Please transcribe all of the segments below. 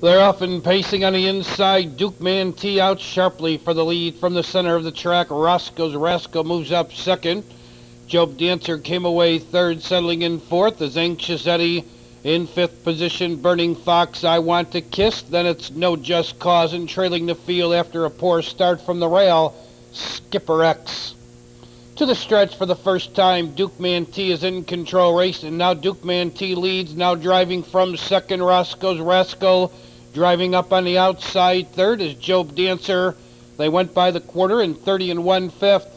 They're often pacing on the inside. Duke Mantee out sharply for the lead from the center of the track. Roscoe's Rascal moves up second. Job Dancer came away third, settling in fourth. As Anxious Eddie in fifth position. Burning Fox, I Want to Kiss. Then it's No Just Cause and trailing the field after a poor start from the rail. Skipper X. To the stretch for the first time, Duke Mantee is in control race, and now Duke Mantee leads, now driving from second. Roscoe's Rascal driving up on the outside third is Job Dancer. They went by the quarter in 30 and 1 fifth.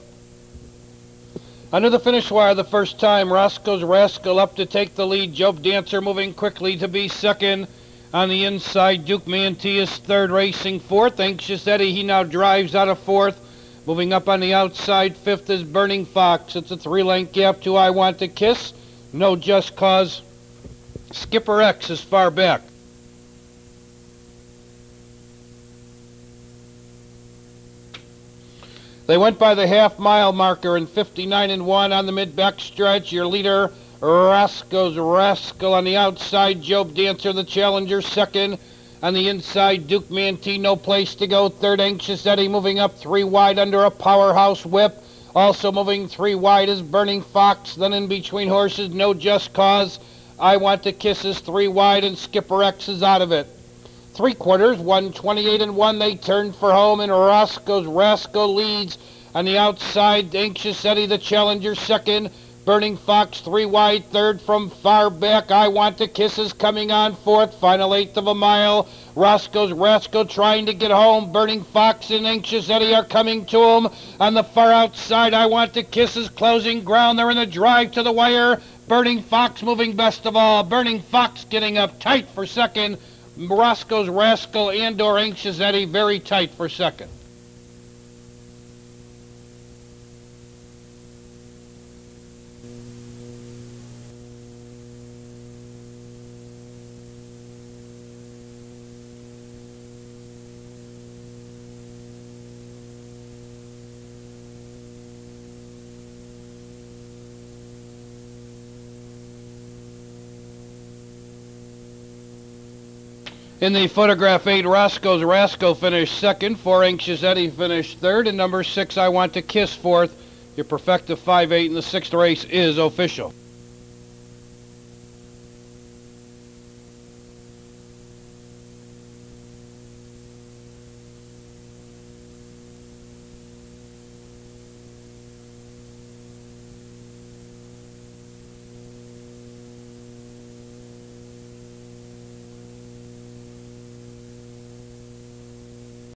Under the finish wire the first time, Roscoe's Rascal up to take the lead. Job Dancer moving quickly to be second. On the inside, Duke Mantee is third, racing fourth. Anxious Eddie, he now drives out of fourth. Moving up on the outside, fifth is Burning Fox. It's a three-length gap to I Want to Kiss. No Just Cause. Skipper X is far back. They went by the half mile marker in 59 and 1 on the mid back stretch. Your leader, Roscoe's Rascal on the outside. Job Dancer, the challenger, second. On the inside, Duke Mantee, no place to go. Third, Anxious Eddie moving up three wide under a powerhouse whip. Also moving three wide is Burning Fox. Then in between horses, No Just Cause. I Want to Kiss is three wide and Skipper X is out of it. Three quarters, 128 and 1. They turned for home, and Roscoe's Rascal leads. On the outside, Anxious Eddie, the challenger, second. Burning Fox, three wide, third from far back. I Want to Kiss is coming on fourth. Final eighth of a mile. Roscoe's Rascal trying to get home. Burning Fox and Anxious Eddie are coming to him. On the far outside, I Want to Kiss is closing ground. They're in the drive to the wire. Burning Fox moving best of all. Burning Fox getting up tight for second. Roscoe's Rascal and or Anxious Eddie very tight for second. In the photograph eight, Roscoe's Rascal finished second. Four Anxious Eddie finished third. And number six, I Want to Kiss fourth. Your Perfecta 5-8 in the sixth race is official.